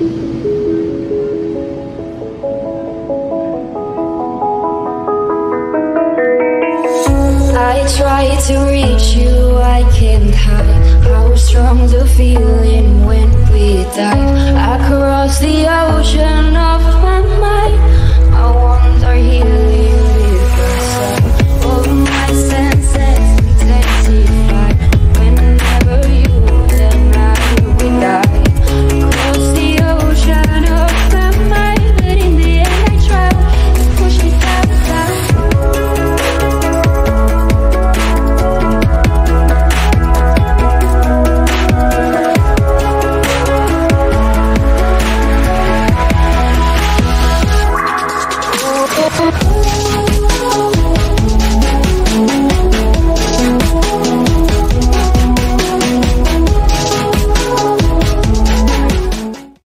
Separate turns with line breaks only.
I try to reach you, I can't hide How strong the feeling when we dive Across the ocean